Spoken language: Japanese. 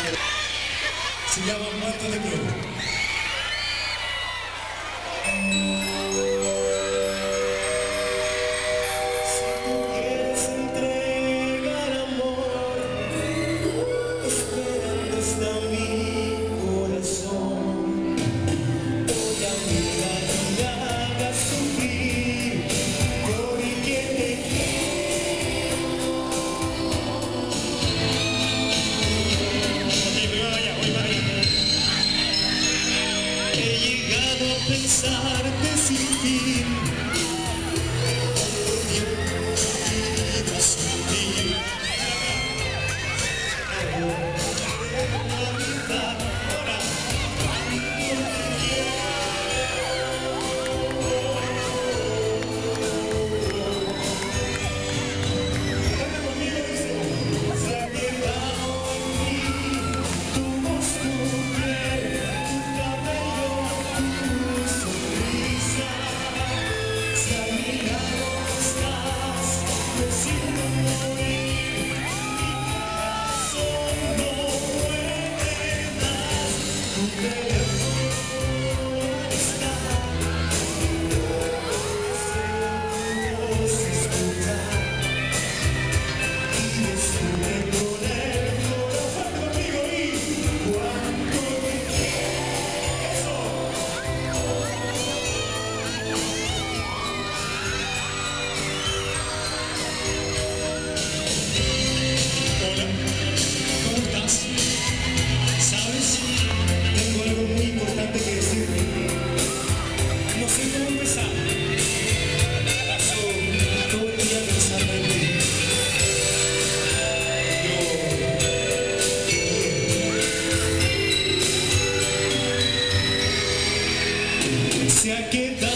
違う、待っててくれ。pensar se ha quedado.